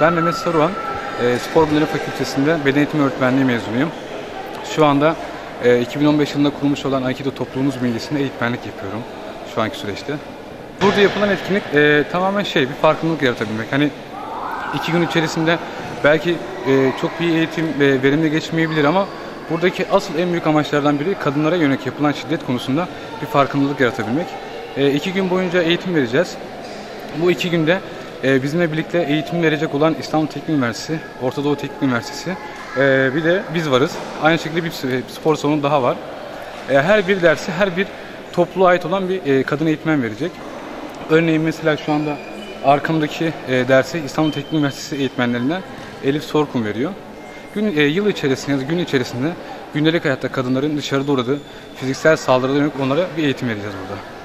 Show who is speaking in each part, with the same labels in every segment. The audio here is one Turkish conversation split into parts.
Speaker 1: Ben Mehmet Saruhan, e, Spor Bilimleri Fakültesi'nde beden eğitimi öğretmenliği mezunuyum. Şu anda e, 2015 yılında kurulmuş olan Aikido topluluğumuz bünyesinde eğitmenlik yapıyorum şu anki süreçte. Burada yapılan etkinlik e, tamamen şey, bir farkındalık yaratabilmek. Hani iki gün içerisinde belki e, çok bir eğitim e, verimli geçmeyebilir ama buradaki asıl en büyük amaçlardan biri kadınlara yönelik yapılan şiddet konusunda bir farkındalık yaratabilmek. E, iki gün boyunca eğitim vereceğiz. Bu iki günde e, bizimle birlikte eğitim verecek olan İstanbul Teknik Üniversitesi, Orta Doğu Teknik Üniversitesi e, bir de biz varız. Aynı şekilde bir spor salonu daha var. E, her bir dersi her bir topluluğa ait olan bir e, kadın eğitmen verecek. Örneğin mesela şu anda arkamdaki e, dersi İstanbul Teknik Üniversitesi eğitmenlerinden Elif Sorkun veriyor. Gün, e, yıl içerisinde ya gün içerisinde gündelik hayatta kadınların dışarıda uğradığı fiziksel saldırılara yönelik onlara bir eğitim vereceğiz burada.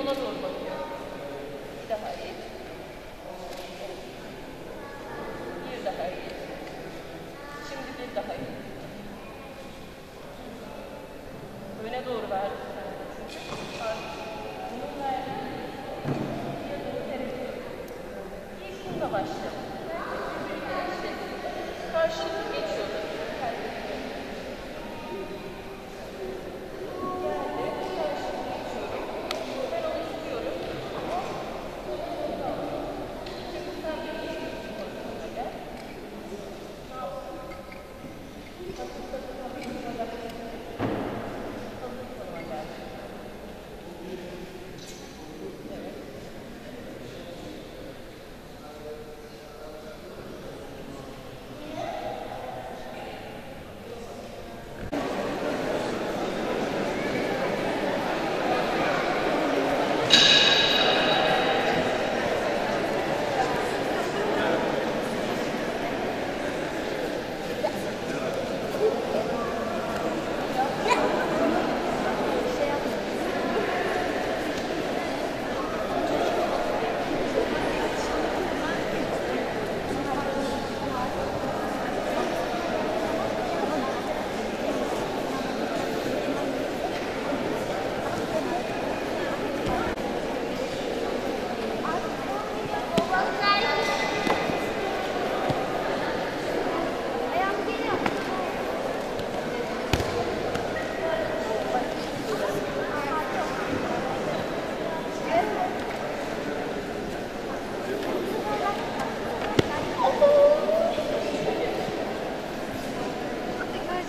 Speaker 2: 무너져 버린 거예요.